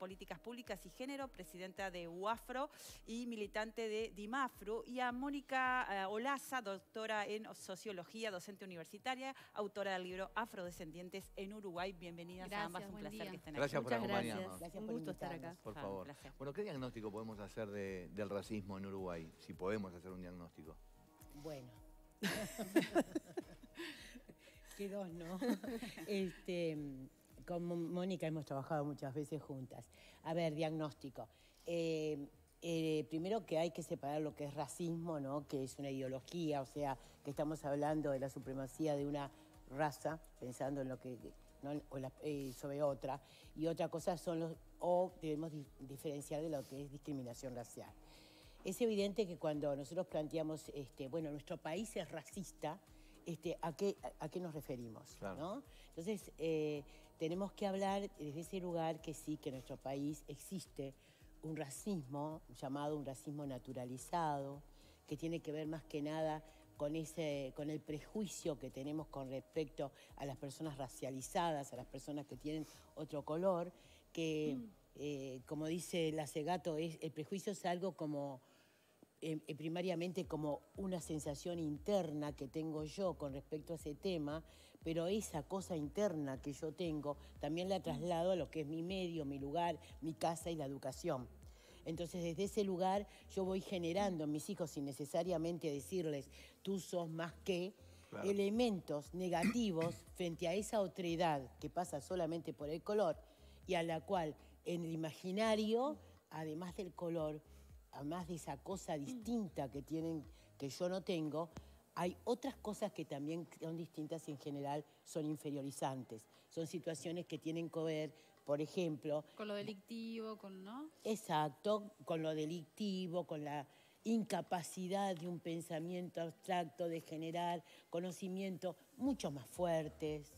Políticas Públicas y Género, presidenta de UAFRO y militante de DIMAFRO, y a Mónica eh, Olaza, doctora en Sociología, docente universitaria, autora del libro Afrodescendientes en Uruguay. Bienvenidas a ambas, un placer que estén aquí. Gracias por acompañarnos. Gracias. un gusto estar acá. Por favor. bueno, ¿qué diagnóstico podemos hacer del racismo en Uruguay? Si podemos hacer un diagnóstico. Bueno. Qué dos, ¿no? este, con Mónica hemos trabajado muchas veces juntas. A ver, diagnóstico. Eh, eh, primero que hay que separar lo que es racismo, ¿no? que es una ideología, o sea, que estamos hablando de la supremacía de una raza, pensando en lo que eh, sobre otra, y otra cosa son los, o debemos diferenciar de lo que es discriminación racial. Es evidente que cuando nosotros planteamos, este, bueno, nuestro país es racista, este, ¿a, qué, a, qué nos referimos? Entonces, eh, tenemos que hablar desde ese lugar que sí, que en nuestro país existe un racismo llamado un racismo naturalizado, que tiene que ver más que nada con, ese, con el prejuicio que tenemos con respecto a las personas racializadas, a las personas que tienen otro color, que, mm. eh, como dice la Segato, es, el prejuicio es algo como eh, eh, primariamente como una sensación interna que tengo yo con respecto a ese tema, pero esa cosa interna que yo tengo también la traslado a lo que es mi medio, mi lugar, mi casa y la educación. Entonces, desde ese lugar yo voy generando en mis hijos, sin necesariamente decirles, tú sos más que, elementos negativos frente a esa otredad que pasa solamente por el color y a la cual en el imaginario, además del color, además de esa cosa distinta que tienen, que yo no tengo, hay otras cosas que también son distintas y en general son inferiorizantes. Son situaciones que tienen que ver, por ejemplo... Con lo delictivo, con, ¿no? Exacto, con lo delictivo, con la incapacidad de un pensamiento abstracto de generar conocimientos mucho más fuertes,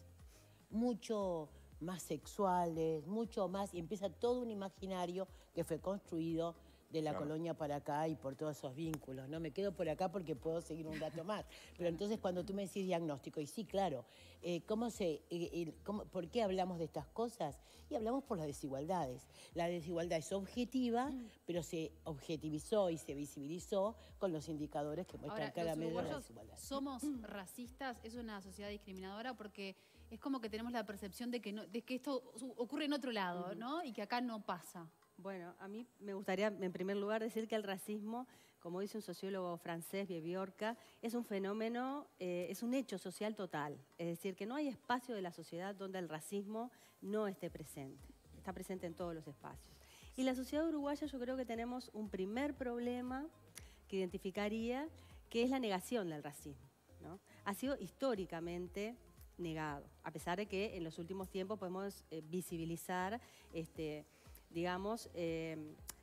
mucho más sexuales, mucho más, y empieza todo un imaginario que fue construido de la colonia para acá y por todos esos vínculos, ¿no? Me quedo por acá porque puedo seguir un rato más. Pero entonces cuando tú me decís diagnóstico, y sí, claro, eh, ¿cómo se, eh, ¿por qué hablamos de estas cosas? Y hablamos por las desigualdades. La desigualdad es objetiva, mm. pero se objetivizó y se visibilizó con los indicadores que muestran claramente la desigualdad. ¿Somos racistas? ¿Es una sociedad discriminadora? Porque es como que tenemos la percepción de que, no, de que esto ocurre en otro lado, ¿no? Y que acá no pasa. Bueno, a mí me gustaría en primer lugar decir que el racismo, como dice un sociólogo francés, Biebiorca, es un fenómeno, eh, es un hecho social total. Es decir, que no hay espacio de la sociedad donde el racismo no esté presente. Está presente en todos los espacios. Y la sociedad uruguaya yo creo que tenemos un primer problema que identificaría, que es la negación del racismo. Ha sido históricamente negado, a pesar de que en los últimos tiempos podemos eh, visibilizar este, digamos, eh,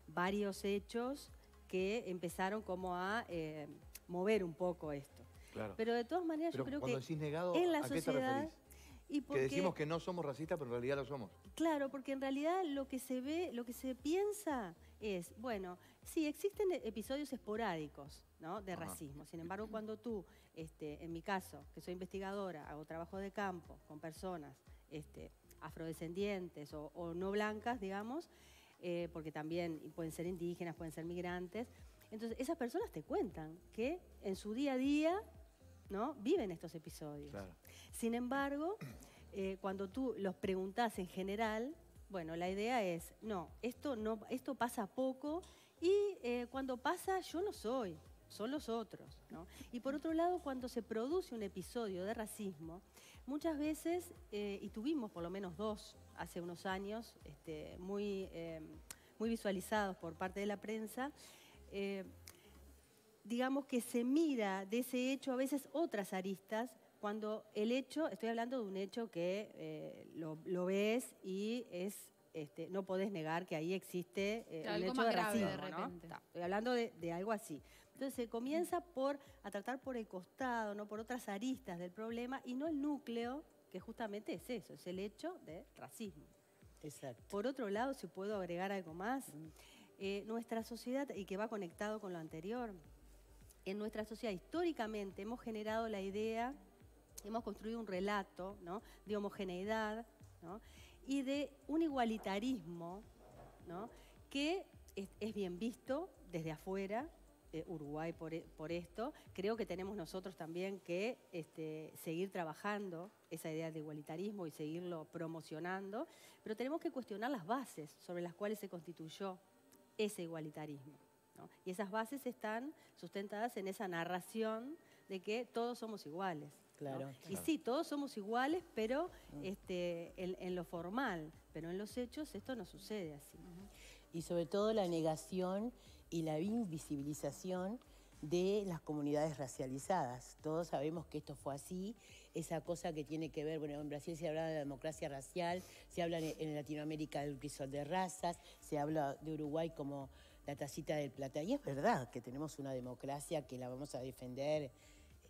varios hechos que empezaron como a eh, mover un poco esto. Pero de todas maneras yo creo que negado, en la sociedad... Y que decimos que no somos racistas, pero en realidad lo somos. Claro, porque en realidad lo que se ve, lo que se piensa es, bueno, sí, existen episodios esporádicos ¿no? de racismo. Sin embargo, cuando tú, este, en mi caso, que soy investigadora, hago trabajo de campo con personas este, afrodescendientes o, no blancas, digamos, eh, porque también pueden ser indígenas, pueden ser migrantes. Entonces, esas personas te cuentan que en su día a día ¿no? viven estos episodios. Sin embargo, eh, cuando tú los preguntas en general, bueno, la idea es, no, esto, no, esto pasa poco y eh, cuando pasa yo no soy son los otros. ¿no? Y por otro lado, cuando se produce un episodio de racismo, muchas veces, eh, y tuvimos por lo menos dos hace unos años, este, muy, eh, muy visualizados por parte de la prensa, eh, digamos que se mira de ese hecho a veces otras aristas, cuando el hecho, estoy hablando de un hecho que lo, lo ves y es este, no podés negar que ahí existe eh, el hecho de racismo. Estoy hablando de, algo así. Entonces se comienza por a tratar por el costado, no por otras aristas del problema y no el núcleo, que justamente es eso, es el hecho de racismo. Exacto. Por otro lado, si puedo agregar algo más, eh, nuestra sociedad, y que va conectado con lo anterior, en nuestra sociedad históricamente hemos generado la idea, hemos construido un relato de homogeneidad, y de un igualitarismo ¿no? que es, es bien visto desde afuera, eh, Uruguay por, e- por esto. Creo que tenemos nosotros también que este, seguir trabajando esa idea de igualitarismo y seguirlo promocionando, pero tenemos que cuestionar las bases sobre las cuales se constituyó ese igualitarismo. ¿no? Y esas bases están sustentadas en esa narración de que todos somos iguales. ¿no? Claro. Y sí, todos somos iguales, pero este, en, en lo formal, pero en los hechos esto no sucede así. y sobre todo la negación y la invisibilización de las comunidades racializadas. Todos sabemos que esto fue así, esa cosa que tiene que ver, bueno, en Brasil se habla de la democracia racial, se habla en, Latinoamérica del crisol de razas, se habla de Uruguay como la tacita del plata. Y es verdad que tenemos una democracia que la vamos a defender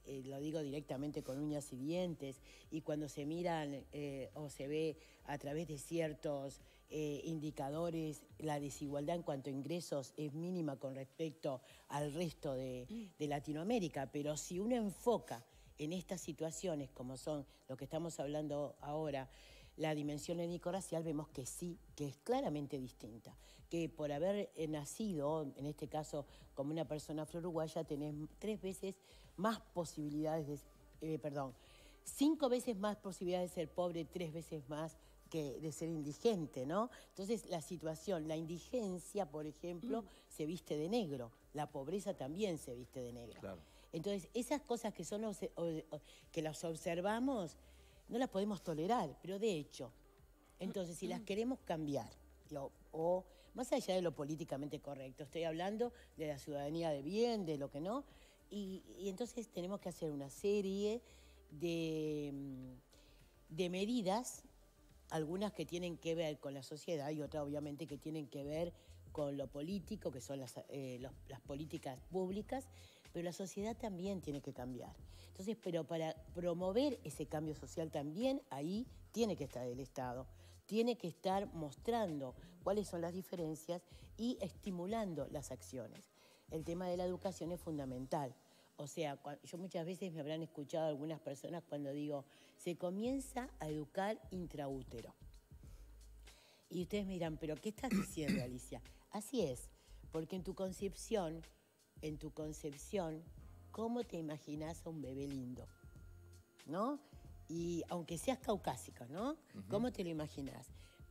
eh, lo digo directamente con uñas y dientes, y cuando se miran eh, o se ve a través de ciertos eh, indicadores, la desigualdad en cuanto a ingresos es mínima con respecto al resto de, Latinoamérica, pero si uno enfoca en estas situaciones, como son lo que estamos hablando ahora, la dimensión étnico-racial, vemos que sí, que es claramente distinta. Que por haber eh, nacido, en este caso como una persona afro-uruguaya, tenés tres veces más posibilidades de, eh, perdón, cinco veces más posibilidades de ser pobre, tres veces más que de ser indigente, ¿no? Entonces la situación, la indigencia, por ejemplo, se viste de negro, la pobreza también se viste de negro. Claro. Entonces, esas cosas que, son, que las observamos, no las podemos tolerar, pero de hecho, entonces, si las queremos cambiar, o más allá de lo políticamente correcto, estoy hablando de la ciudadanía de bien, de lo que no, y, y entonces tenemos que hacer una serie de, mm, de medidas, algunas que tienen que ver con la sociedad y otras obviamente que tienen que ver con lo político, que son las, eh, los- las políticas públicas, pero la sociedad también tiene que cambiar. Entonces, pero para promover ese cambio social también, ahí tiene que estar el Estado, tiene que estar mostrando cuáles son las diferencias y estimulando las acciones. El tema de la educación es fundamental. O sea, yo muchas veces me habrán escuchado algunas personas cuando digo, se comienza a educar intraútero. Y ustedes me dirán, ¿pero qué estás diciendo, Alicia? Así es, porque en tu concepción, en tu concepción, ¿cómo te imaginas a un bebé lindo? ¿No? Y aunque seas caucásico, ¿no? ¿Cómo te lo imaginas?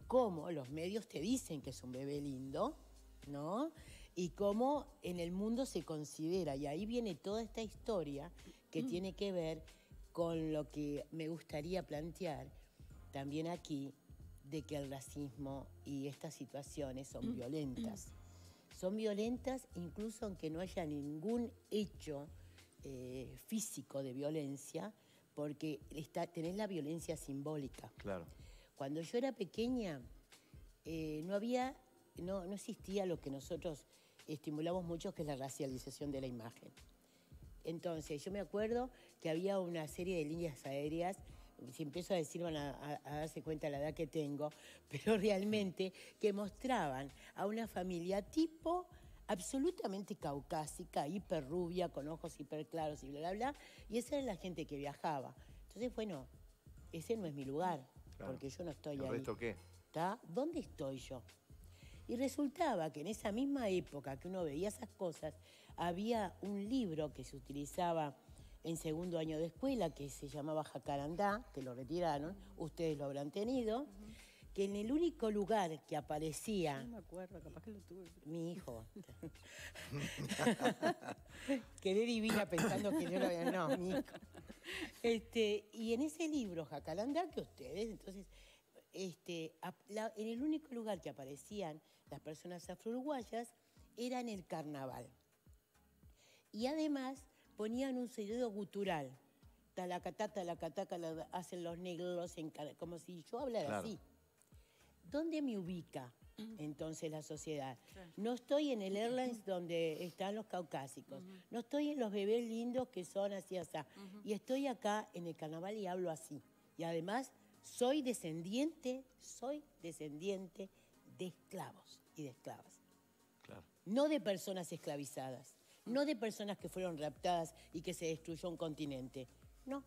¿Cómo los medios te dicen que es un bebé lindo? ¿No? Y cómo en el mundo se considera. Y ahí viene toda esta historia que tiene que ver con lo que me gustaría plantear también aquí, de que el racismo y estas situaciones son violentas. Son violentas incluso aunque no haya ningún hecho eh, físico de violencia, porque está, tenés la violencia simbólica. Claro. Cuando yo era pequeña, eh, no había, no, no existía lo que nosotros estimulamos mucho, que es la racialización de la imagen. Entonces, yo me acuerdo que había una serie de líneas aéreas, si empiezo a decir van a, a- a darse cuenta de la edad que tengo, pero realmente que mostraban a una familia tipo absolutamente caucásica, hiper rubia, con ojos hiper claros y bla, bla, bla, y esa era la gente que viajaba. Entonces, bueno, ese no es mi lugar, Claro. porque yo no estoy ¿El ahí. resto qué? ¿Está? ¿Dónde estoy yo? Y resultaba que en esa misma época que uno veía esas cosas, había un libro que se utilizaba en segundo año de escuela que se llamaba Jacarandá, que lo retiraron, ustedes lo habrán tenido, que en el único lugar que aparecía No me acuerdo, capaz que lo tuve. mi hijo. Quedé divina pensando que yo lo había. No, mi hijo. Este, y en ese libro, Jacalanda, que ustedes, entonces, este, la- en el único lugar que aparecían las personas afro-uruguayas era en el carnaval. Y además ponían un sonido gutural. Talacatá, talacatá, la hacen los negros, en como si yo hablara Claro. así. ¿Dónde me ubica entonces la sociedad? No estoy en el Airlines donde están los caucásicos, no estoy en los bebés lindos que son así, así, y estoy acá en el carnaval y hablo así. Y además soy descendiente, soy descendiente de esclavos y de esclavas Claro. no de personas esclavizadas, no de personas que fueron raptadas y que se destruyó un continente. No.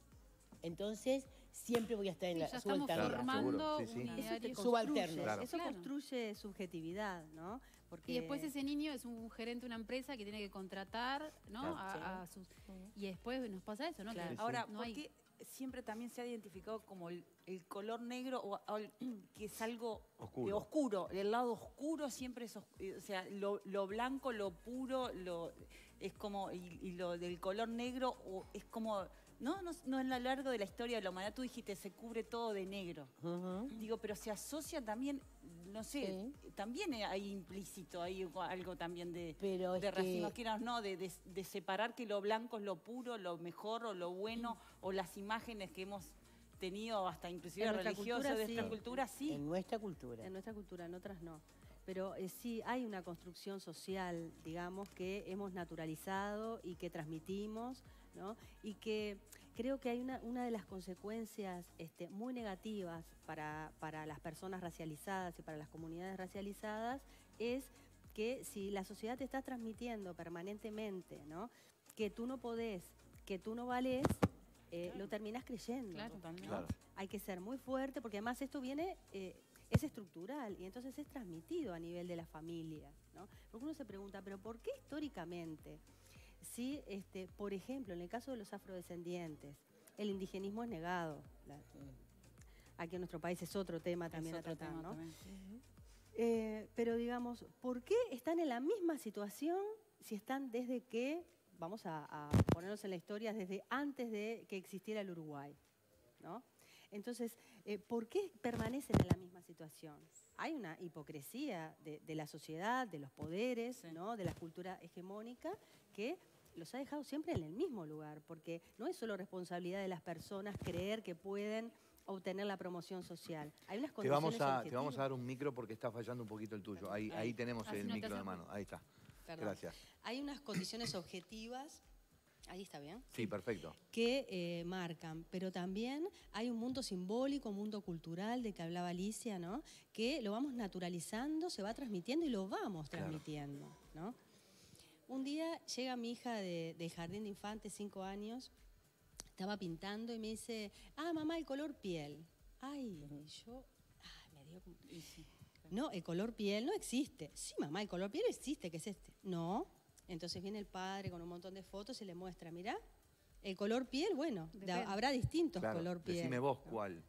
Entonces, siempre voy a estar en Sí, la ya estamos subalterna. Claro, formando sí, sí. Eso construye, Claro. Eso construye subjetividad, ¿no? Porque Y después ese niño es un gerente de una empresa que tiene que contratar, ¿no? Claro. A, a sus, y después nos pasa eso, ¿no? Ahora, no ¿por hay- qué siempre también se ha identificado como el, el color negro o, o el- que es algo Oscuro. eh, oscuro? El lado oscuro siempre es, eh, o sea, lo, lo blanco, lo puro, lo es como y, y lo del color negro o es como no, no, no en a lo largo de la historia de la humanidad tú dijiste se cubre todo de negro. Digo, pero se asocia también, no sé, también hay implícito ahí algo también de, Pero de racismo, que- quieras no, de, de- de separar que lo blanco es lo puro, lo mejor o lo bueno, o las imágenes que hemos tenido hasta inclusive religiosas de sí. nuestra cultura, sí. En nuestra cultura. En nuestra cultura, en otras no. Pero eh, sí hay una construcción social, digamos, que hemos naturalizado y que transmitimos, ¿no? Y que creo que hay una, una de las consecuencias este, muy negativas para, para las personas racializadas y para las comunidades racializadas es que si la sociedad te está transmitiendo permanentemente, ¿no? Que tú no podés, que tú no valés, eh, lo terminás creyendo. Claro. Totalmente. Claro. Hay que ser muy fuerte porque además esto viene, eh, es estructural y entonces es transmitido a nivel de la familia. ¿no? Porque uno se pregunta, ¿pero por qué históricamente? Si, este, por ejemplo, en el caso de los afrodescendientes, el indigenismo es negado. La- aquí en nuestro país es otro tema también a tratar, tema ¿no? también. Eh, pero digamos, ¿por qué están en la misma situación si están desde que, vamos a, a ponernos en la historia, desde antes de que existiera el Uruguay? ¿no? Entonces, eh, ¿por qué permanecen en la misma situación? Hay una hipocresía de, de la sociedad, de los poderes, Sí. ¿no? de la cultura hegemónica, que los ha dejado siempre en el mismo lugar, porque no es solo responsabilidad de las personas creer que pueden obtener la promoción social. Hay unas Te condiciones vamos, a, te vamos a dar un micro porque está fallando un poquito el tuyo. Ahí, ahí tenemos Así el no te micro de mano. Ahí está. Perdón. Gracias. Hay unas condiciones objetivas, ahí está bien, Sí, perfecto. que eh, marcan, pero también hay un mundo simbólico, un mundo cultural de que hablaba Alicia, ¿no? Que lo vamos naturalizando, se va transmitiendo y lo vamos Claro. transmitiendo, ¿no? Un día llega mi hija de, de jardín de infantes, cinco años, estaba pintando y me dice, ah, mamá, el color piel. Ay, y yo, ah, me dio. No, el color piel no existe. Sí, mamá, el color piel existe, que es este. No. Entonces viene el padre con un montón de fotos y le muestra, mira, el color piel, bueno, habrá distintos Claro. color piel. Decime vos ¿no? cuál.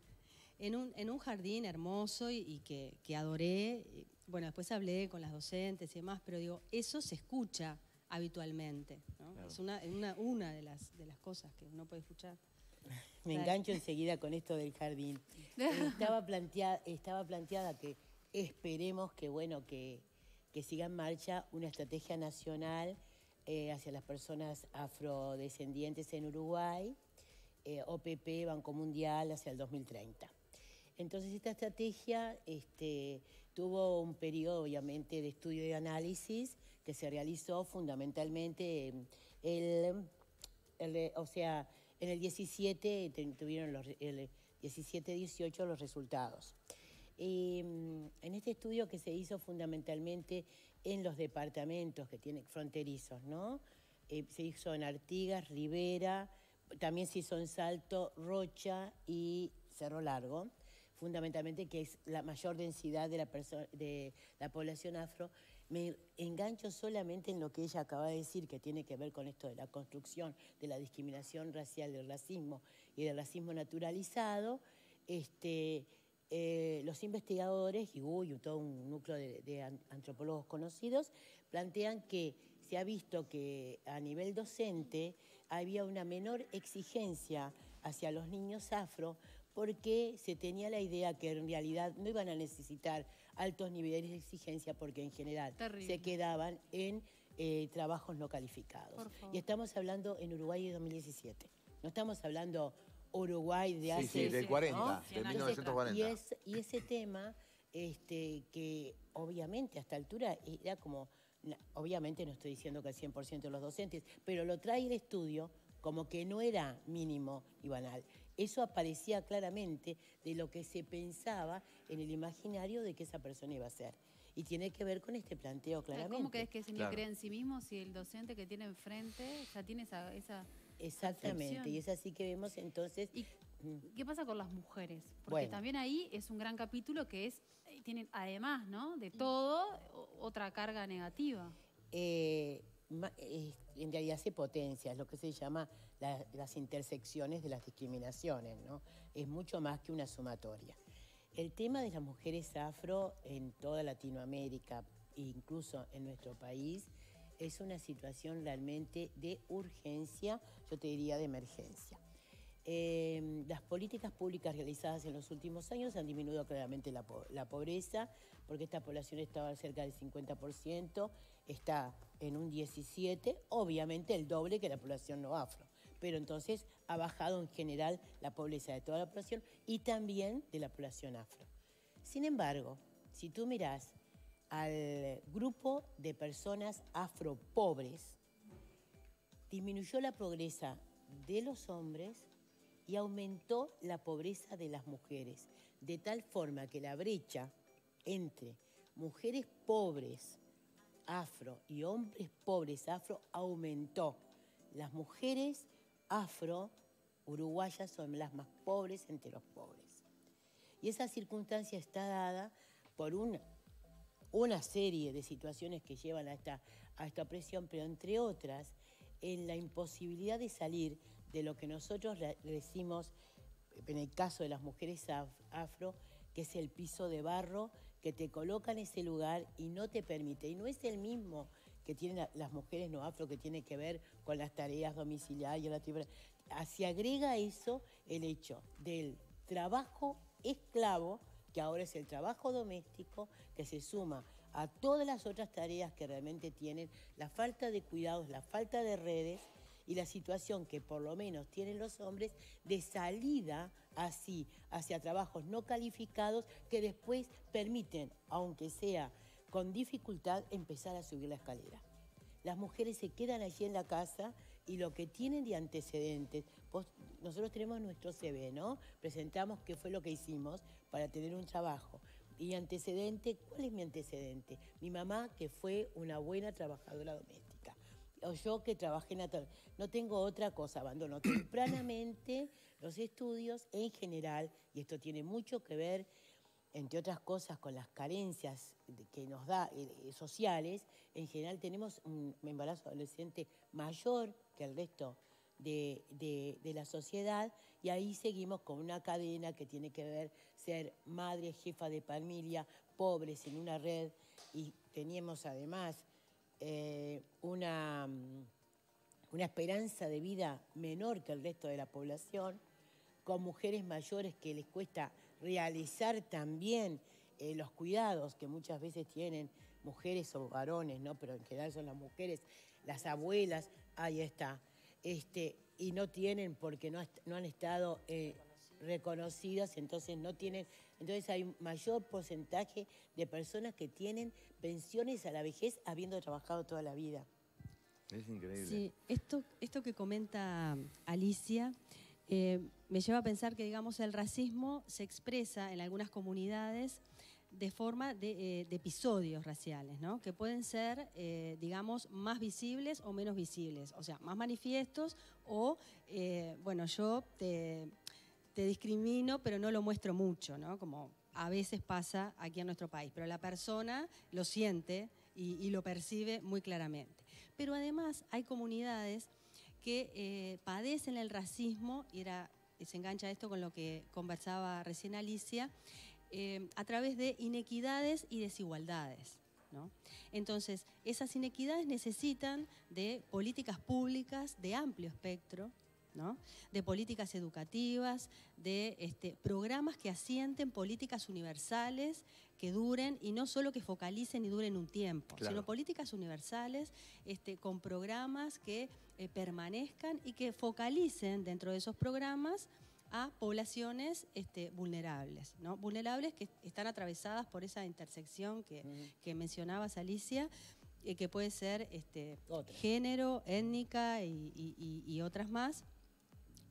En un, en un jardín hermoso y, y que, que adoré. y, Bueno, después hablé con las docentes y demás, pero digo, eso se escucha habitualmente. ¿no? Claro. Es una, una, una de, las, de las cosas que uno puede escuchar. Me Claro. engancho enseguida con esto del jardín. Estaba, planteada, estaba planteada que esperemos que, bueno, que, que siga en marcha una estrategia nacional eh, hacia las personas afrodescendientes en Uruguay, eh, OPP, Banco Mundial, hacia el 2030. Entonces esta estrategia este, tuvo un periodo obviamente de estudio y análisis que se realizó fundamentalmente en el, el- o sea, en el 17 te- tuvieron los, re- el 17-18 los resultados. Mm, en este estudio que se hizo fundamentalmente en los departamentos que tienen fronterizos, ¿no? Eh, se hizo en Artigas, Rivera, también se hizo en Salto, Rocha y Cerro Largo, fundamentalmente que es la mayor densidad de la, de la población afro. Me engancho solamente en lo que ella acaba de decir, que tiene que ver con esto de la construcción de la discriminación racial, del racismo y del racismo naturalizado. Este, eh, los investigadores, y uy, todo un núcleo de, de an- antropólogos conocidos, plantean que se ha visto que a nivel docente había una menor exigencia hacia los niños afro porque se tenía la idea que en realidad no iban a necesitar altos niveles de exigencia porque en general Terrible. se quedaban en eh, trabajos no calificados. Y estamos hablando en Uruguay de 2017. No estamos hablando Uruguay de hace... sí, del sí, 40, ¿no? de Cien años 1940. Y, es- y ese tema, este, que obviamente a esta altura era como, obviamente no estoy diciendo que al 100% de los docentes, pero lo trae el estudio como que no era mínimo y banal. Eso aparecía claramente de lo que se pensaba en el imaginario de que esa persona iba a ser. Y tiene que ver con este planteo claramente. ¿Cómo crees que se Claro. cree en sí mismo si el docente que tiene enfrente ya tiene esa... esa Exactamente, y es así que vemos entonces, Y- ¿Qué pasa con las mujeres? Porque Bueno. también ahí es un gran capítulo que es, eh, tienen además, ¿no? De todo, o- otra carga negativa. eh, eh, en realidad se potencia, es lo que se llama la- las intersecciones de las discriminaciones, ¿no? Es mucho más que una sumatoria. El tema de las mujeres afro en toda Latinoamérica, incluso en nuestro país, es una situación realmente de urgencia, yo te diría de emergencia. Eh, las políticas públicas realizadas en los últimos años han disminuido claramente la pobreza, porque esta población estaba cerca del 50%, está en un 17%, obviamente el doble que la población no afro. Pero entonces ha bajado en general la pobreza de toda la población y también de la población afro. Sin embargo, si tú miras al grupo de personas afropobres, disminuyó la pobreza de los hombres y aumentó la pobreza de las mujeres, de tal forma que la brecha entre mujeres pobres afro y hombres pobres afro aumentó. Las mujeres afro uruguayas son las más pobres entre los pobres. Y esa circunstancia está dada por una, una serie de situaciones que llevan a esta, a esta presión, pero entre otras, en la imposibilidad de salir de lo que nosotros decimos, en el caso de las mujeres af- afro, que es el piso de barro que te coloca en ese lugar y no te permite. Y no es el mismo que tienen la- las mujeres no afro, que tiene que ver con las tareas domiciliarias. la Se agrega eso el hecho del trabajo esclavo, que ahora es el trabajo doméstico, que se suma a todas las otras tareas que realmente tienen, la falta de cuidados, la falta de redes y la situación que por lo menos tienen los hombres de salida así hacia trabajos no calificados que después permiten, aunque sea con dificultad, empezar a subir la escalera. Las mujeres se quedan allí en la casa y lo que tienen de antecedentes, nosotros tenemos nuestro CV, ¿no? Presentamos qué fue lo que hicimos para tener un trabajo. Y antecedente, ¿cuál es mi antecedente? Mi mamá, que fue una buena trabajadora doméstica. O yo que trabajé en No tengo otra cosa, abandono tempranamente los estudios en general, y esto tiene mucho que ver entre otras cosas, con las carencias que nos da eh, sociales, en general tenemos un embarazo adolescente mayor que el resto de, de- la sociedad y ahí seguimos con una cadena que tiene que ver ser madre, jefa de familia, pobres en una red y teníamos además eh, una, mm, una esperanza de vida menor que el resto de la población con mujeres mayores que les cuesta realizar también eh, los cuidados que muchas veces tienen mujeres o varones, ¿no? Pero en general son las mujeres, las abuelas, ahí está. Este, y no tienen porque no, han estado eh, reconocidas, entonces no tienen, entonces hay un mayor porcentaje de personas que tienen pensiones a la vejez habiendo trabajado toda la vida. Es increíble. Sí, esto, esto que comenta Alicia eh, me lleva a pensar que, digamos, el racismo se expresa en algunas comunidades de forma de, eh, de episodios raciales, ¿no? Que pueden ser, eh, digamos, más visibles o menos visibles, o sea, más manifiestos o, eh, bueno, yo te, te discrimino, pero no lo muestro mucho, ¿no? Como a veces pasa aquí en nuestro país, pero la persona lo siente y, lo percibe muy claramente. Pero además hay comunidades que padecen el racismo, y era, se engancha esto con lo que conversaba recién Alicia, eh, a través de inequidades y desigualdades. ¿no? Entonces, esas inequidades necesitan de políticas públicas de amplio espectro, ¿no? de políticas educativas, de este, programas que asienten políticas universales que duren y no solo que focalicen y duren un tiempo, Claro. sino políticas universales este, con programas que eh, permanezcan y que focalicen dentro de esos programas a poblaciones este, vulnerables, ¿no? vulnerables que están atravesadas por esa intersección que, que mencionabas, Alicia, eh, que puede ser este, género, étnica y, y- otras más,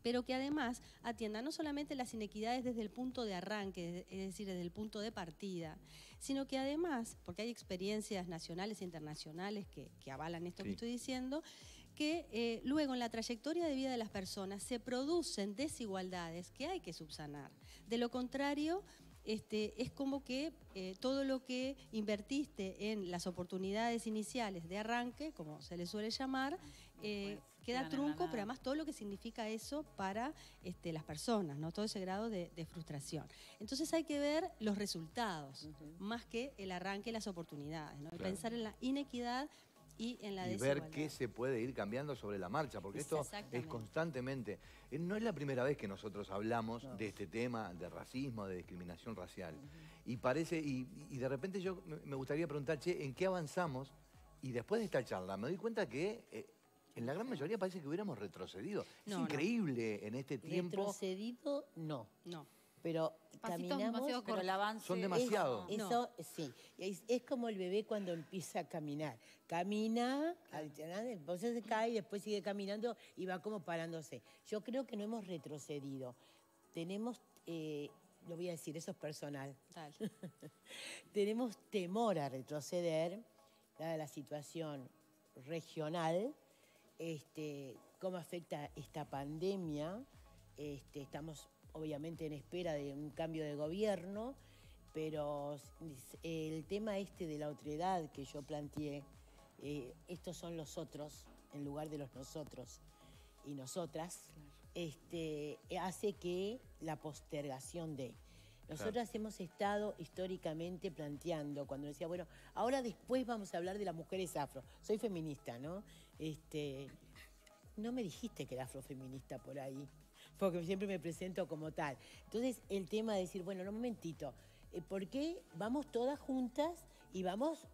pero que además atienda no solamente las inequidades desde el punto de arranque, es decir, desde el punto de partida, sino que además, porque hay experiencias nacionales e internacionales que, que avalan esto que estoy diciendo, que eh, luego en la trayectoria de vida de las personas se producen desigualdades que hay que subsanar. De lo contrario, este, es como que eh, todo lo que invertiste en las oportunidades iniciales de arranque, como se le suele llamar, eh, queda en la trunco, pero además todo lo que significa eso para este, las personas, ¿no? todo ese grado de, de frustración. Entonces hay que ver los resultados, más que el arranque y las oportunidades, ¿no? Y Claro. pensar en la inequidad y en la y desigualdad. ver qué se puede ir cambiando sobre la marcha, porque esto es constantemente. eh, No es la primera vez que nosotros hablamos de este tema de racismo, de discriminación racial. Y parece, y, y de repente yo me- gustaría preguntar, che, ¿en qué avanzamos? Y después de esta charla me doy cuenta que eh, en la gran mayoría parece que hubiéramos retrocedido. No, es no. increíble en este tiempo. Retrocedido, no. No. Pero Pasitos caminamos... demasiado Pero el avance... Son Es- demasiado. Eso, sí. Es, es como el bebé cuando empieza a caminar. Camina, entonces se cae y después sigue caminando y va como parándose. Yo creo que no hemos retrocedido. Tenemos, eh, lo voy a decir, eso es personal. Tenemos temor a retroceder, dada la situación regional, este, cómo afecta esta pandemia. Este, estamos obviamente en espera de un cambio de gobierno, pero el tema este de la otredad que yo planteé, eh, estos son los otros en lugar de los nosotros y nosotras, este, hace que la postergación de... Nosotras hemos estado históricamente planteando, cuando decía, bueno, ahora después vamos a hablar de las mujeres afro. Soy feminista, ¿no? Este, no me dijiste que era afrofeminista por ahí, porque siempre me presento como tal. Entonces, el tema de decir, bueno, no, un momentito, eh, ¿por qué vamos todas juntas y vamos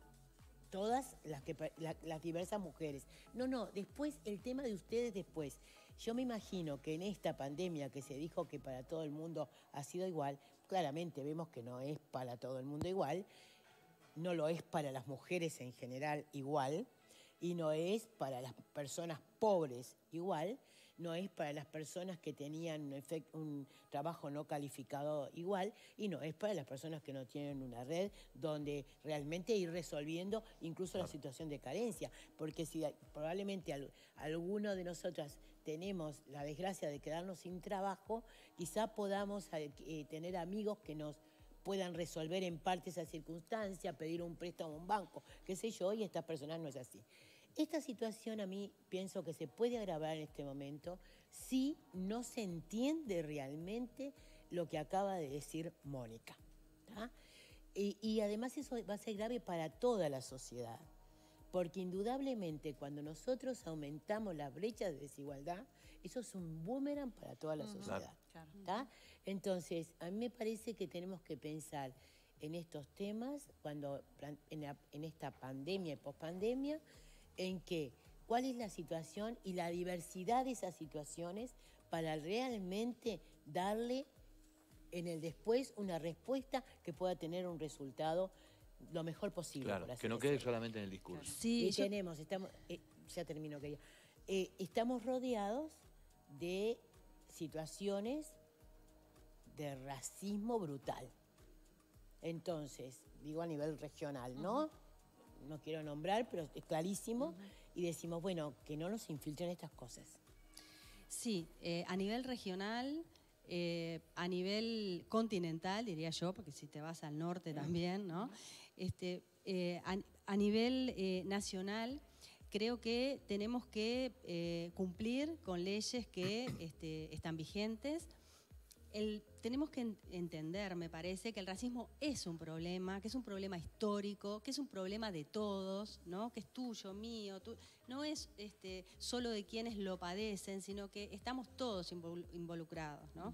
todas las, que, la- las diversas mujeres? No, no, después, el tema de ustedes después. Yo me imagino que en esta pandemia que se dijo que para todo el mundo ha sido igual, claramente vemos que no es para todo el mundo igual, no lo es para las mujeres en general igual, y no es para las personas pobres igual, no es para las personas que tenían un, trabajo no calificado igual, y no es para las personas que no tienen una red donde realmente ir resolviendo incluso la situación de carencia, porque si probablemente al- alguno de nosotras tenemos la desgracia de quedarnos sin trabajo, quizá podamos eh, eh, tener amigos que nos puedan resolver en parte esa circunstancia, pedir un préstamo a un banco, qué sé yo, y esta persona no es así. Esta situación a mí pienso que se puede agravar en este momento si no se entiende realmente lo que acaba de decir Mónica. Y, y además eso va a ser grave para toda la sociedad, porque indudablemente cuando nosotros aumentamos la brecha de desigualdad, eso es un boomerang para toda la sociedad. Entonces, a mí me parece que tenemos que pensar en estos temas, cuando en, la- en esta pandemia y pospandemia, en que cuál es la situación y la diversidad de esas situaciones para realmente darle en el después una respuesta que pueda tener un resultado lo mejor posible. Claro, por así que no quede decirlo. solamente en el discurso. Sí, y yo- tenemos, estamos, eh, ya termino querida, Eh, estamos rodeados de situaciones de racismo brutal. Entonces, digo a nivel regional, ¿no? No quiero nombrar, pero es clarísimo. Y decimos, bueno, que no nos infiltren estas cosas. Sí, eh, a nivel regional, eh, a nivel continental, diría yo, porque si te vas al norte también, ¿no? Este, eh, a, a nivel nacional, creo que tenemos que cumplir con leyes que este, están vigentes. El- tenemos que en- entender, me parece, que el racismo es un problema, que es un problema histórico, que es un problema de todos, ¿no? que es tuyo, mío, tu- no es este, solo de quienes lo padecen, sino que estamos todos invol- involucrados. ¿no?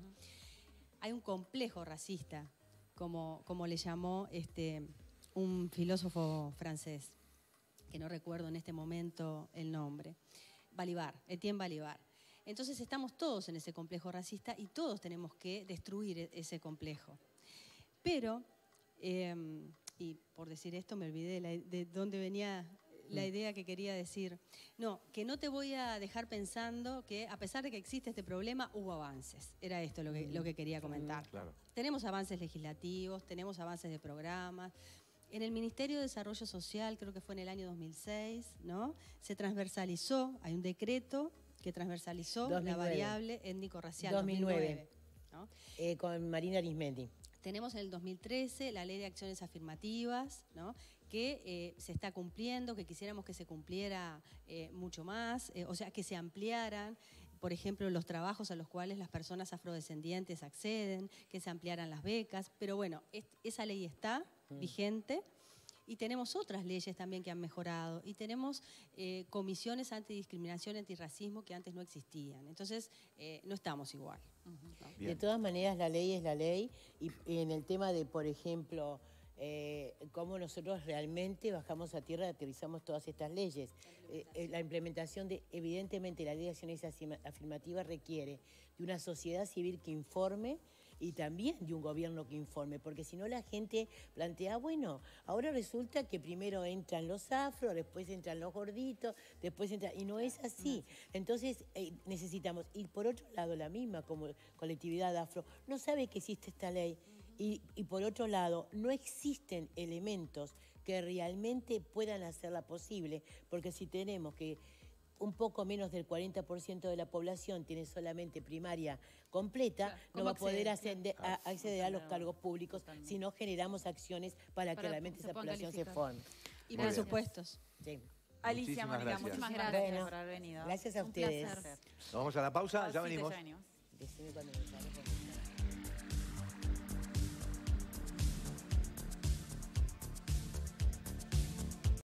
Hay un complejo racista, como, como le llamó este, un filósofo francés, que no recuerdo en este momento el nombre, Balibar, Etienne Balibar. Entonces estamos todos en ese complejo racista y todos tenemos que destruir e- ese complejo. Pero, eh, y por decir esto me olvidé de, la- de dónde venía la idea que quería decir. No, que no te voy a dejar pensando que a pesar de que existe este problema, hubo avances. Era esto lo que, lo que quería comentar. Claro. Tenemos avances legislativos, tenemos avances de programas, En el Ministerio de Desarrollo Social, creo que fue en el año 2006, ¿no? Se transversalizó, hay un decreto que transversalizó la 2009. variable étnico-racial. 2009. ¿no? Eh, con Marina Arismendi. Tenemos en el 2013 la ley de acciones afirmativas, ¿no? que eh, se está cumpliendo, que quisiéramos que se cumpliera eh, mucho más, o sea, que se ampliaran, por ejemplo, los trabajos a los cuales las personas afrodescendientes acceden, que se ampliaran las becas, pero bueno, es- esa ley está vigente. Y tenemos otras leyes también que han mejorado. Y tenemos eh, comisiones antidiscriminación, antirracismo que antes no existían. Entonces, eh, no estamos igual. De todas maneras, la ley es la ley. Y en el tema de, por ejemplo, eh, cómo nosotros realmente bajamos a tierra y aterrizamos todas estas leyes. Eh, eh, la implementación de, evidentemente, la ley de acciones afirma- afirmativas requiere de una sociedad civil que informe y también de un gobierno que informe, porque si no la gente plantea, bueno, ahora resulta que primero entran los afros, después entran los gorditos, después entran, y no es así. Entonces eh, necesitamos, y por otro lado la misma como colectividad afro, no sabe que existe esta ley, y, y por otro lado no existen elementos que realmente puedan hacerla posible, porque si tenemos que un poco menos del 40% de la población tiene solamente primaria completa, Claro, no ¿cómo va a poder a, acceder a los cargos públicos si no generamos acciones para, que Para realmente que esa población se forme. Y Muy presupuestos. Sí. Alicia, Muchísimas Mónica, gracias. muchísimas gracias gracias. por haber venido. Gracias a Un ustedes. placer. Nos vamos a la pausa, ya venimos. ya venimos. Decime cuando-